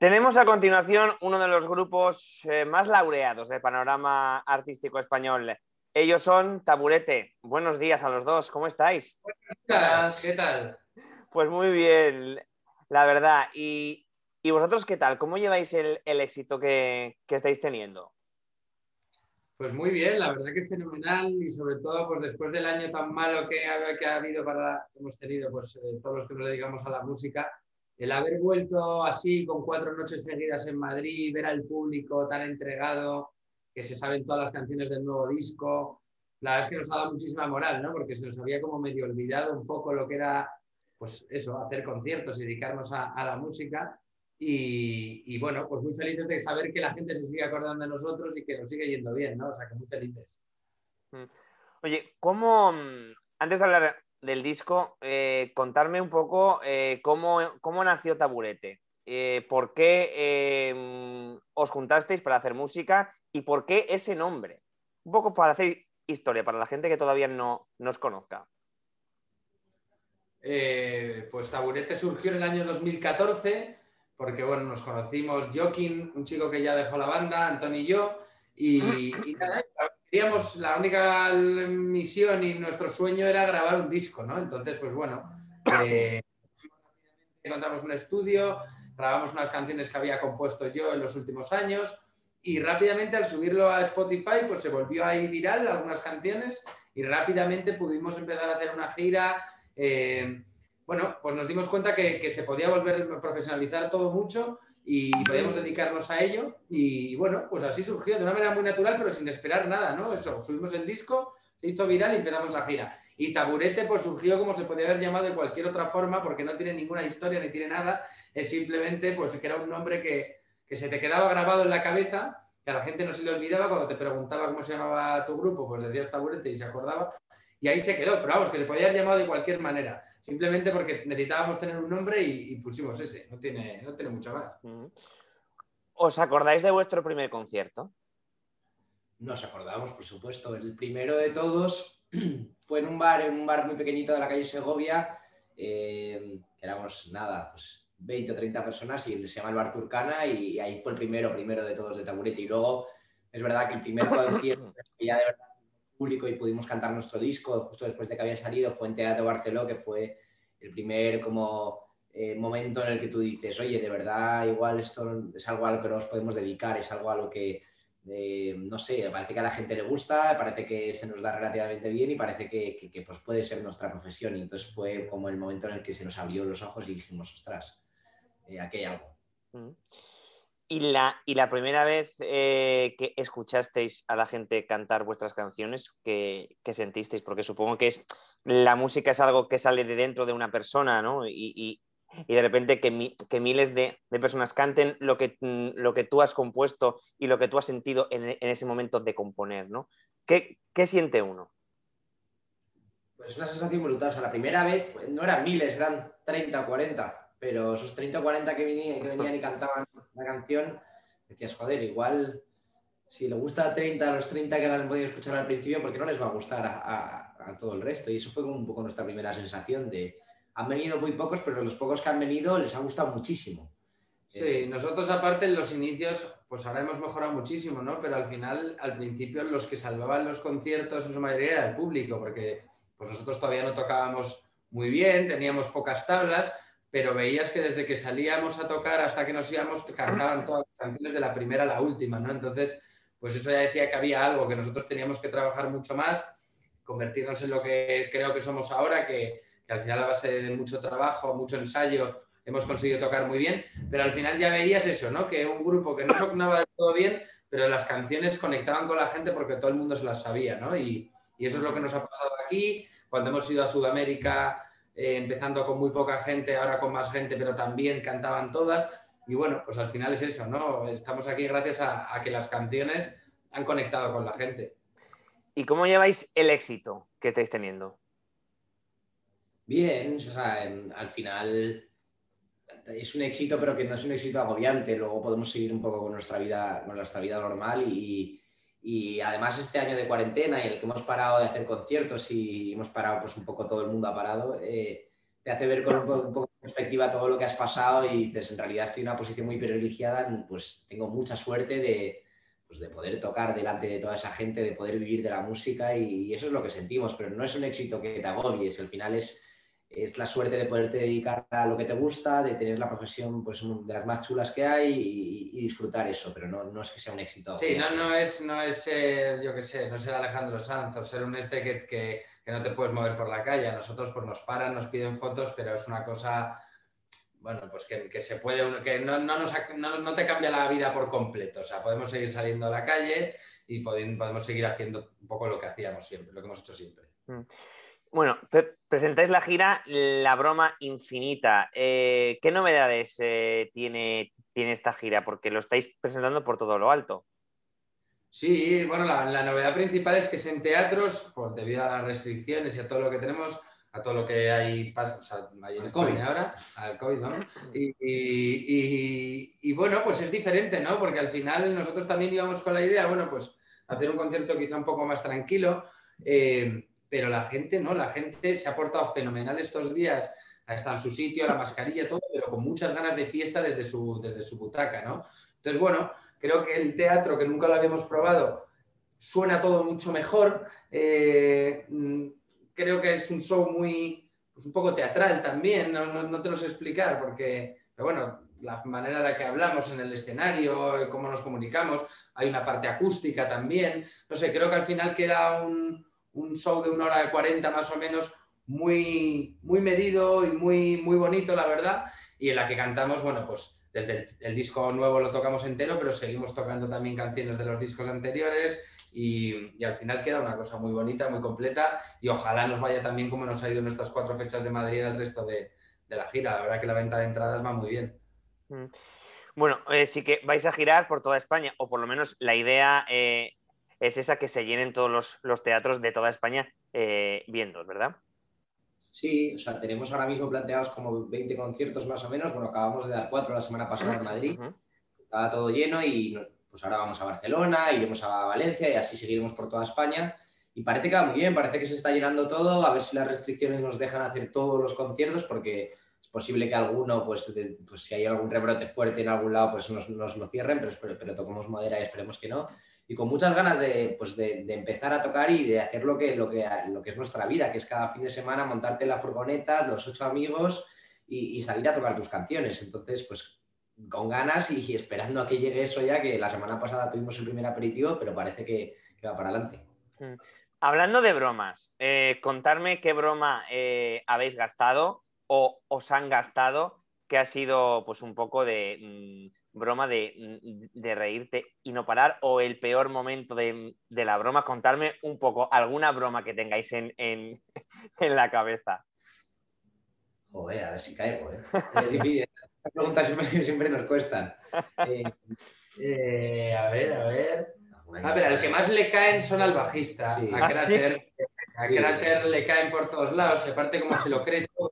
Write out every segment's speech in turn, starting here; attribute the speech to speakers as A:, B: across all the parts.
A: Tenemos a continuación uno de los grupos eh, más laureados del panorama artístico español. Ellos son Taburete. Buenos días a los dos, ¿cómo estáis?
B: Buenas, ¿qué tal?
A: Pues muy bien, la verdad. ¿Y, vosotros qué tal? ¿Cómo lleváis el, éxito que, estáis teniendo?
B: Pues muy bien, la verdad que es fenomenal y sobre todo pues después del año tan malo que ha, que ha habido para hemos tenido pues eh, todos los que nos dedicamos a la música, el haber vuelto así con cuatro noches seguidas en Madrid, ver al público tan entregado, que se saben todas las canciones del nuevo disco, la verdad es que nos ha dado muchísima moral, ¿no? Porque se nos había como medio olvidado un poco lo que era, pues eso, hacer conciertos y dedicarnos a, la música. Y, bueno, pues muy felices de saber que la gente se sigue acordando de nosotros y que nos sigue yendo bien, ¿no? O sea, que muy felices.
A: Mm. Oye, ¿cómo, mm, antes de hablar del disco, eh, contarme un poco eh, cómo, nació Taburete. Eh, ¿Por qué os juntasteis para hacer música y por qué ese nombre? Un poco para hacer historia, para la gente que todavía no nos conozca.
B: pues Taburete surgió en el año 2014 porque bueno, nos conocimos Joaquín, un chico que ya dejó la banda, Antonio y yo, y, y nada, la única misión y nuestro sueño era grabar un disco, ¿no? Entonces, pues bueno, eh, encontramos un estudio, grabamos unas canciones que había compuesto yo en los últimos años y rápidamente al subirlo a Spotify, pues se volvió ahí viral algunas canciones y rápidamente pudimos empezar a hacer una gira. Eh, bueno, pues nos dimos cuenta que, que se podía volver a profesionalizar todo mucho y podíamos dedicarnos a ello. Y bueno, pues así surgió de una manera muy natural, pero sin esperar nada, ¿no? Eso, subimos el disco, se hizo viral y empezamos la gira. Y Taburete pues surgió como se podía haber llamado de cualquier otra forma, porque no tiene ninguna historia ni tiene nada, es simplemente pues que era un nombre que, que se te quedaba grabado en la cabeza, que a la gente no se le olvidaba cuando te preguntaba cómo se llamaba tu grupo, pues decías Taburete y se acordaba. Y ahí se quedó, pero vamos, que se podía haber llamado de cualquier manera simplemente porque necesitábamos tener un nombre y, pusimos ese, no tiene, no tiene mucho más.
A: ¿Os acordáis de vuestro primer concierto?
C: Nos acordamos, por supuesto. El primero de todos fue en un bar, en un bar muy pequeñito de la calle Segovia, eh, éramos nada, pues 20 o 30 personas y se llama el Bar Turcana y, ahí fue el primero, primero de todos de Taburete. Y luego es verdad que el primer concierto, ya de verdad público y pudimos cantar nuestro disco justo después de que había salido fue en Teatro Barceló, que fue el primer como eh, momento en el que tú dices, oye, de verdad, igual esto es algo a lo que nos podemos dedicar, es algo a lo que, eh, no sé, parece que a la gente le gusta, parece que se nos da relativamente bien y parece que, pues puede ser nuestra profesión. Y entonces fue como el momento en el que se nos abrió los ojos y dijimos, ostras, eh, aquí hay algo.
A: Y la, y la primera vez eh, que escuchasteis a la gente cantar vuestras canciones, ¿qué, sentisteis? Porque supongo que es la música es algo que sale de dentro de una persona, ¿no? Y, de repente que, que miles de, personas canten lo que, mm, lo que tú has compuesto y lo que tú has sentido en, ese momento de componer, ¿no? ¿Qué, siente uno?
C: Pues una sensación brutal. O sea, la primera vez no eran miles, eran 30 o 40 pero esos 30 o 40 que venían, que venían y cantaban la canción, decías, joder, igual si le gusta a 30 a los 30 que han podido escuchar al principio, porque no les va a gustar a, todo el resto. Y eso fue un poco nuestra primera sensación de, han venido muy pocos, pero los pocos que han venido les ha gustado muchísimo.
B: Sí, eh, nosotros aparte en los inicios, pues ahora hemos mejorado muchísimo, ¿no? Pero al final, al principio, los que salvaban los conciertos en su mayoría era el público, porque pues nosotros todavía no tocábamos muy bien, teníamos pocas tablas, pero veías que desde que salíamos a tocar hasta que nos íbamos, cantaban todas las canciones de la primera a la última, ¿no? Entonces, pues eso ya decía que había algo, que nosotros teníamos que trabajar mucho más, convertirnos en lo que creo que somos ahora, que, al final a base de mucho trabajo, mucho ensayo, hemos conseguido tocar muy bien, pero al final ya veías eso, ¿no? Que un grupo que no sonaba del todo bien, pero las canciones conectaban con la gente porque todo el mundo se las sabía, ¿no? Y, y eso es lo que nos ha pasado aquí, cuando hemos ido a Sudamérica eh, empezando con muy poca gente, ahora con más gente, pero también cantaban todas. Y bueno, pues al final es eso, ¿no? Estamos aquí gracias a, que las canciones han conectado con la gente.
A: ¿Y cómo lleváis el éxito que estáis teniendo?
C: Bien, o sea, al final es un éxito, pero que no es un éxito agobiante. Luego podemos seguir un poco con nuestra vida, con nuestra vida normal y, y además este año de cuarentena y el que hemos parado de hacer conciertos y hemos parado, pues un poco todo el mundo ha parado, eh, te hace ver con un poco, de perspectiva todo lo que has pasado y dices, en realidad estoy en una posición muy privilegiada, pues tengo mucha suerte de, pues de poder tocar delante de toda esa gente, de poder vivir de la música y, eso es lo que sentimos, pero no es un éxito que te agobies, al final es, es la suerte de poderte dedicar a lo que te gusta, de tener la profesión pues, de las más chulas que hay y, disfrutar eso, pero no, no, es que sea un éxito.
B: Sí, no, no es, no es ser, yo qué sé, no ser Alejandro Sanz o ser un este que, que que no te puedes mover por la calle. A nosotros pues nos paran, nos piden fotos, pero es una cosa, bueno, pues que, se puede, que no, no, te cambia la vida por completo. O sea, podemos seguir saliendo a la calle y podemos seguir haciendo un poco lo que hacíamos siempre, lo que hemos hecho siempre. Mm.
A: Bueno, presentáis la gira La Broma Infinita. Eh, ¿Qué novedades eh, tiene, tiene esta gira? Porque lo estáis presentando por todo lo alto.
B: Sí, bueno, la, novedad principal es que es en teatros, por, debido a las restricciones y a todo lo que tenemos, a todo lo que hay, o sea, hay en el COVID ahora, al COVID, ¿no? Y, bueno, pues es diferente, ¿no? Porque al final nosotros también íbamos con la idea, bueno, pues hacer un concierto quizá un poco más tranquilo, eh, pero la gente, ¿no? La gente se ha portado fenomenal estos días, está en su sitio, la mascarilla, todo, pero con muchas ganas de fiesta desde su, desde su butaca, ¿no? Entonces, bueno, Creo que el teatro, que nunca lo habíamos probado, suena todo mucho mejor. Eh, mm, creo que es un show muy, pues un poco teatral también, no, te lo sé explicar, porque, pero bueno, la manera en la que hablamos en el escenario, cómo nos comunicamos, hay una parte acústica también. No sé, creo que al final queda un, un show de una hora de 40 más o menos muy, muy medido y muy, muy bonito, la verdad, y en la que cantamos, bueno, pues desde el, disco nuevo lo tocamos entero, pero seguimos tocando también canciones de los discos anteriores y, al final queda una cosa muy bonita, muy completa y ojalá nos vaya también como nos ha ido en nuestras cuatro fechas de Madrid el resto de, la gira. La verdad que la venta de entradas va muy bien.
A: Mm. Bueno, eh, sí que vais a girar por toda España, o por lo menos la idea eh, es esa que se llenen todos los, teatros de toda España eh, viendo, ¿verdad?
C: Sí, o sea, tenemos ahora mismo planteados como 20 conciertos más o menos. Bueno, acabamos de dar cuatro la semana pasada en Madrid. Estaba todo lleno y pues ahora vamos a Barcelona, iremos a Valencia y así seguiremos por toda España. Y parece que va muy bien, parece que se está llenando todo. A ver si las restricciones nos dejan hacer todos los conciertos porque es posible que alguno, pues, pues si hay algún rebrote fuerte en algún lado, pues nos, nos lo cierren, pero, pero, pero tocamos madera y esperemos que no y con muchas ganas de, pues de, empezar a tocar y de hacer lo que, lo, que, lo que es nuestra vida, que es cada fin de semana montarte la furgoneta, los ocho amigos y, salir a tocar tus canciones. Entonces, pues con ganas y, esperando a que llegue eso ya, que la semana pasada tuvimos el primer aperitivo, pero parece que, va para adelante.
A: Mm. Hablando de bromas, eh, contarme qué broma eh, habéis gastado o os han gastado que ha sido pues un poco de... Mm, broma de, reírte y no parar o el peor momento de, la broma, contarme un poco alguna broma que tengáis en, en, la cabeza.
C: Joder, a ver si caigo, ¿eh? Es difícil, estas preguntas siempre, nos cuestan.
B: Eh, eh, a ver, a ver. A ver, al que más le caen son al bajista. A ah, Crater, a Crater le caen por todos lados. Aparte, como se lo cree todo,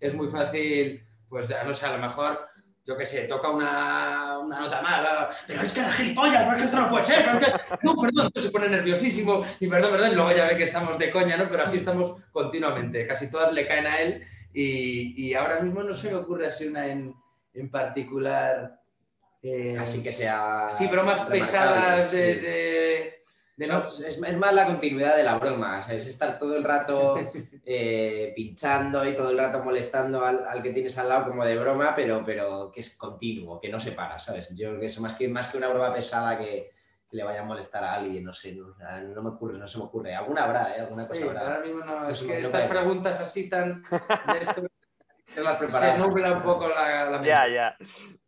B: es muy fácil, pues no sé, a lo mejor yo qué sé, toca una, una nota mala, pero es que era gilipollas, no es que esto no puede ser, no, perdón, se pone nerviosísimo y perdón, perdón, y luego ya ve que estamos de coña, ¿no? Pero así estamos continuamente, casi todas le caen a él y, y ahora mismo no se me ocurre así una en, en particular.
C: Eh, así que sea.
B: Sí, bromas pesadas de
C: es, más la continuidad de la broma, es estar todo el rato eh, pinchando y todo el rato molestando al, que tienes al lado como de broma, pero, pero que es continuo, que no se para, ¿sabes? Yo creo que es más que, más que una broma pesada que, le vaya a molestar a alguien, no sé, no, me ocurre, no se me ocurre. Alguna habrá, ¿eh? Alguna cosa habrá.
B: Ahora mismo no, es que estas preguntas así tan... De esto, se nubla un poco la, la
A: Ya, ya.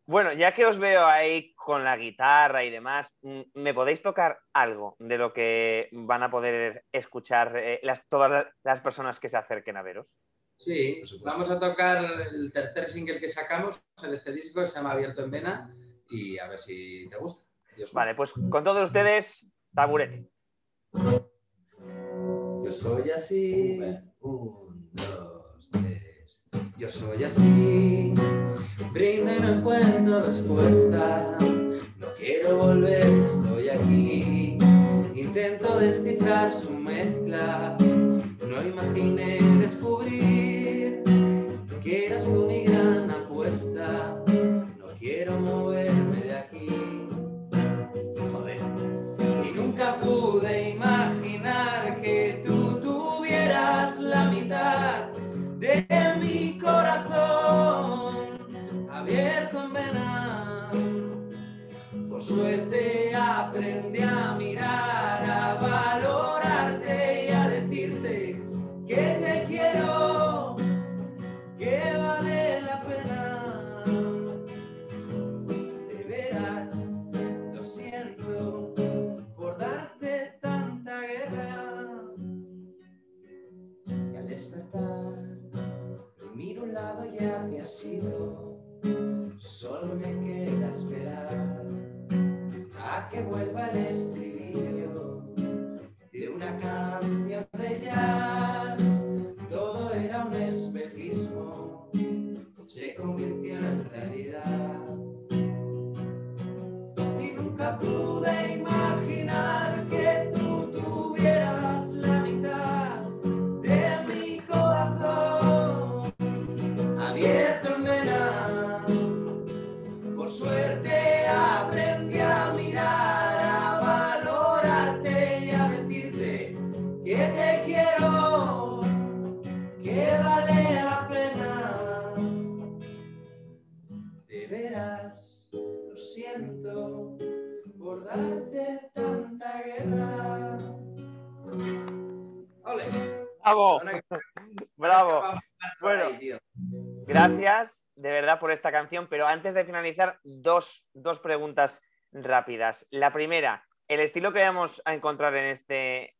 A: Bueno, ya que os veo ahí con la guitarra y demás, mm, ¿me podéis tocar algo de lo que van a poder escuchar eh, todas las personas que se acerquen a veros?
B: Sí, vamos a tocar el tercer single que sacamos en este disco, se llama Abierto en Vena, y a ver si te gusta.
A: Vale, pues con todos ustedes, taburete.
B: Yo soy así. Un, dos. Yo soy así, brindo y no encuentro respuesta. No quiero volver, estoy aquí. Intento descifrar su mezcla. No imaginé descubrir que eras tú mi gran apuesta. No quiero moverme de aquí. Mi corazón abierto en vena. Por suerte aprendí a mirar, a valorarte y a decirte que te quiero, que vale la pena. De veras, lo siento por darte tanta guerra. Y al despertar, ya te has ido. Solo me queda esperar a que vuelva el estribillo de una canción por darte tanta guerra. Ole.
A: ¡Bravo! ¡Bravo! Bueno. Gracias de verdad por esta canción, pero antes de finalizar, dos, dos preguntas rápidas. La primera, el estilo que vamos a encontrar en este,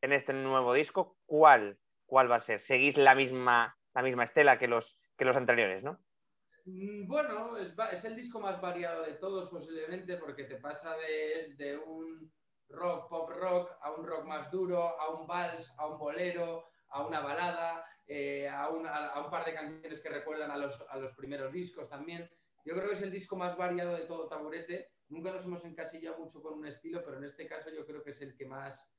A: en este nuevo disco, ¿cuál, ¿cuál va a ser? ¿Seguís la misma, la misma estela que los, que los anteriores, no?
B: Mm, Bueno, es, el disco más variado de todos posiblemente porque te pasa de, un rock, pop rock, a un rock más duro, a un vals, a un bolero, a una balada, eh, a, un, par de canciones que recuerdan a los, primeros discos también. Yo creo que es el disco más variado de todo Taburete. Nunca nos hemos encasillado mucho con un estilo, pero en este caso yo creo que es el que más,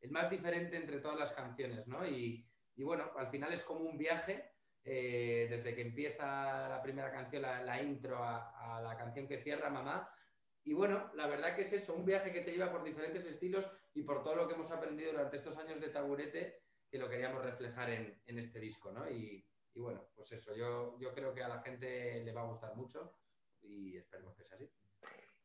B: el más diferente entre todas las canciones, ¿no? Y bueno, al final es como un viaje eh, desde que empieza la primera canción, la, intro, a, a la canción que cierra Mamá. Y bueno, la verdad que es eso, un viaje que te lleva por diferentes estilos y por todo lo que hemos aprendido durante estos años de taburete, que lo queríamos reflejar en, en este disco, ¿no? Y, bueno, pues eso, yo, yo creo que a la gente le va a gustar mucho y esperemos que sea así.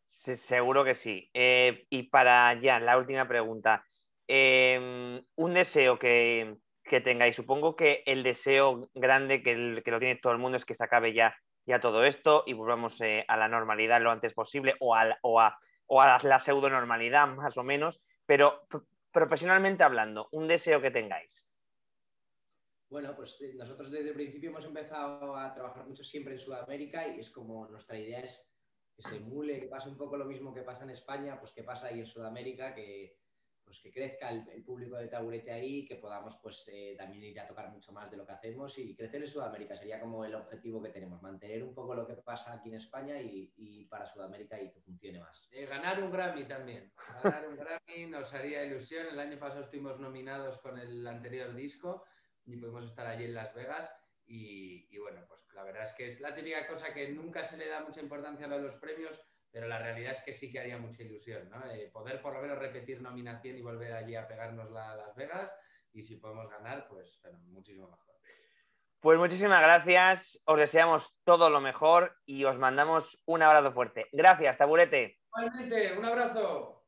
A: Se- seguro que sí. Eh, y para ya, la última pregunta. Eh, un deseo que, que tengáis, supongo que el deseo grande que, lo tiene todo el mundo es que se acabe ya, ya todo esto y volvamos eh, a la normalidad lo antes posible o a, la- o a, o a la pseudo normalidad más o menos, pero profesionalmente hablando, un deseo que tengáis.
C: Bueno, pues eh, nosotros desde el principio hemos empezado a trabajar mucho siempre en Sudamérica y es como nuestra idea es que se emule, que pase un poco lo mismo que pasa en España, pues que pasa ahí en Sudamérica, que, pues que crezca el, el público de Taburete ahí, que podamos pues eh, también ir a tocar mucho más de lo que hacemos y crecer en Sudamérica sería como el objetivo que tenemos, mantener un poco lo que pasa aquí en España y, y para Sudamérica y que funcione más.
B: Eh, ganar un Grammy también. Ganar un Grammy nos haría ilusión. El año pasado estuvimos nominados con el anterior disco y pudimos estar allí en Las Vegas. Y, y bueno, pues la verdad es que es la típica cosa que nunca se le da mucha importancia a los premios, pero la realidad es que sí que haría mucha ilusión, ¿no? Eh, poder por lo menos repetir nominación y volver allí a pegarnos Las Vegas. Y si podemos ganar, pues bueno, muchísimo mejor.
A: Pues muchísimas gracias, os deseamos todo lo mejor y os mandamos un abrazo fuerte. Gracias, Taburete.
B: Igualmente, un abrazo.